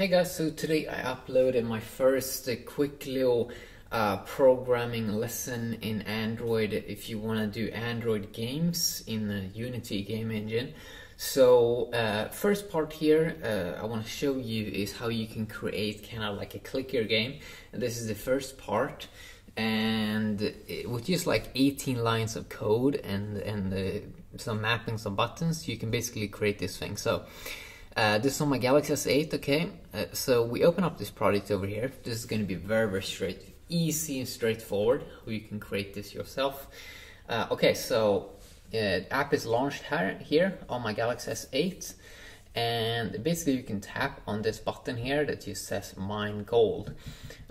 Hey guys, so today I uploaded my first uh, quick little uh, programming lesson in Android if you want to do Android games in the Unity game engine. So uh, first part here uh, I want to show you is how you can create kind of like a clicker game. This is the first part and it, with just like 18 lines of code and, and uh, some mappings of buttons you can basically create this thing. So uh, this is on my Galaxy S8, okay? Uh, so we open up this project over here. This is going to be very, very straight, easy and straightforward. You can create this yourself. Uh, okay, so uh, app is launched here, here on my Galaxy S8 and basically you can tap on this button here that just says mine gold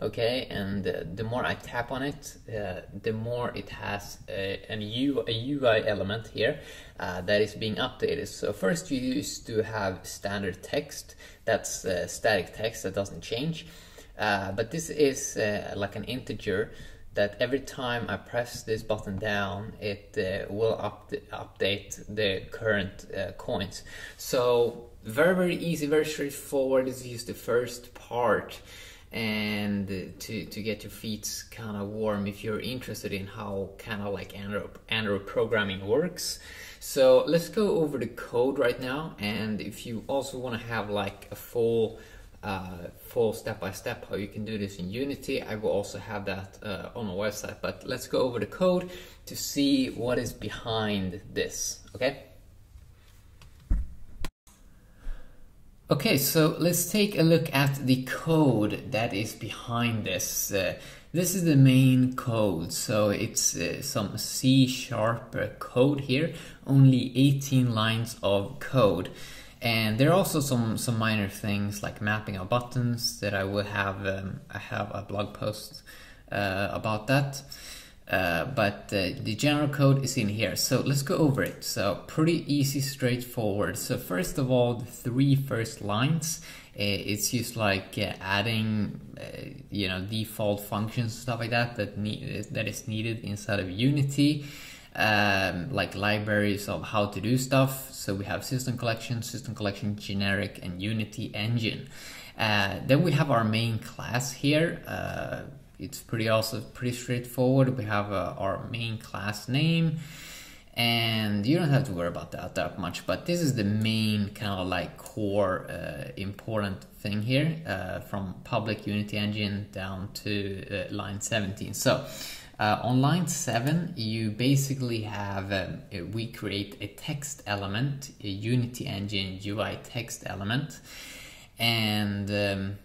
okay? And uh, the more I tap on it uh, the more it has a, UI element here uh, that is being updated. So first you used to have standard text. That's uh, static text that doesn't change. Uh, but this is uh, like an integer that every time I press this button down, it will up update the current coins. So very, very easy, very straightforward. This is the first part and to, to get your feet kind of warm if you're interested in how kind of like Android, Android programming works. So let's go over the code right now. And if you also want to have like a full uh, full step-by-step -step how you can do this in Unity. I will also have that uh, on my website, but let's go over the code to see what is behind this, okay? Okay, so let's take a look at the code that is behind this. Uh, this is the main code, so it's uh, some C-sharp code here, only 18 lines of code. And there are also some some minor things like mapping of buttons that I will have. Um, I have a blog post uh, about that. Uh, but uh, the general code is in here. So let's go over it. So pretty easy, straightforward. So first of all, the three first lines, uh, it's just like uh, adding, uh, you know, default functions, stuff like that, that, need, that is needed inside of Unity um, like libraries of how to do stuff. So we have system collection, system collection generic, and Unity engine. Uh, then we have our main class here. Uh, it's pretty also pretty straightforward. We have uh, our main class name and you don't have to worry about that that much but this is the main kind of like core uh, important thing here uh, from public unity engine down to uh, line 17 so uh, on line 7, you basically have, um, we create a text element, a Unity Engine UI text element, and um,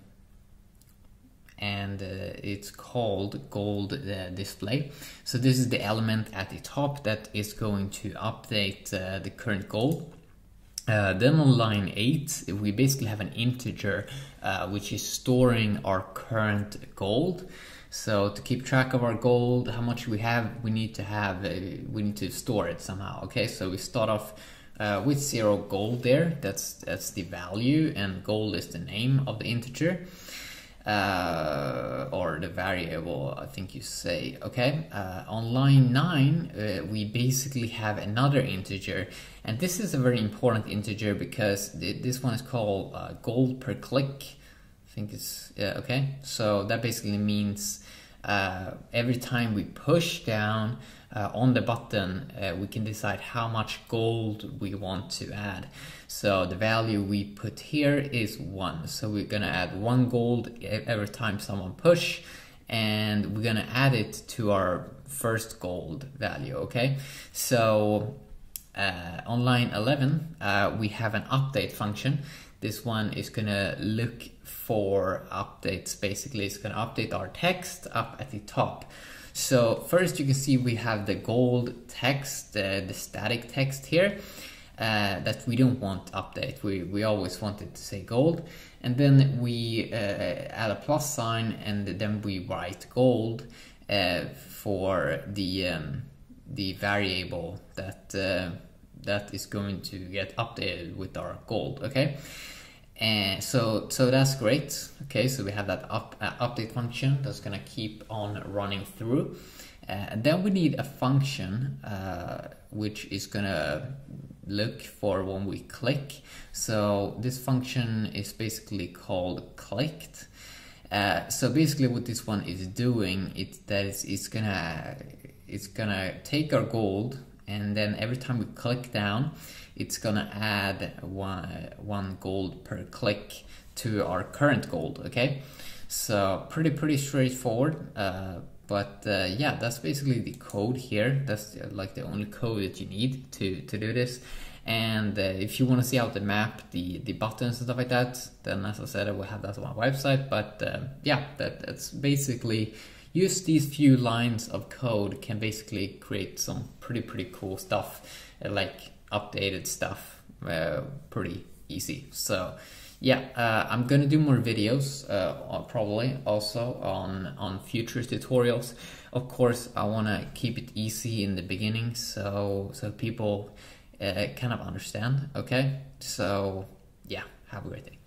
and uh, it's called gold uh, display. So this is the element at the top that is going to update uh, the current gold. Uh, then on line 8, we basically have an integer uh, which is storing our current gold. So to keep track of our gold, how much we have, we need to have, uh, we need to store it somehow. Okay, so we start off uh, with zero gold there. That's that's the value, and gold is the name of the integer uh, or the variable. I think you say. Okay, uh, on line nine, uh, we basically have another integer, and this is a very important integer because th this one is called uh, gold per click I think it's yeah, okay. So that basically means uh, every time we push down uh, on the button, uh, we can decide how much gold we want to add. So the value we put here is one. So we're gonna add one gold every time someone push and we're gonna add it to our first gold value, okay? So uh, on line 11, uh, we have an update function. This one is gonna look for updates. Basically, it's gonna update our text up at the top. So first you can see we have the gold text, uh, the static text here. Uh, that we don't want update. We, we always want it to say gold. And then we uh, add a plus sign and then we write gold uh, for the, um, the variable that, uh, that is going to get updated with our gold, okay? And so, so that's great. Okay, so we have that up, uh, update function that's gonna keep on running through. Uh, then we need a function uh, which is gonna look for when we click. So this function is basically called clicked. Uh, so basically what this one is doing, it that is it's gonna it's gonna take our gold and then every time we click down, it's gonna add one, one gold per click to our current gold, okay? So pretty, pretty straightforward. Uh, but uh, yeah, that's basically the code here. That's uh, like the only code that you need to, to do this. And uh, if you want to see how to map the, the buttons and stuff like that, then as I said, I will have that on my website. But uh, yeah, that, that's basically use these few lines of code can basically create some pretty, pretty cool stuff, uh, like updated stuff, uh, pretty easy. So yeah, uh, I'm gonna do more videos, uh, probably also on on future tutorials. Of course, I wanna keep it easy in the beginning, so so people uh, kind of understand. Okay, so yeah, have a great day.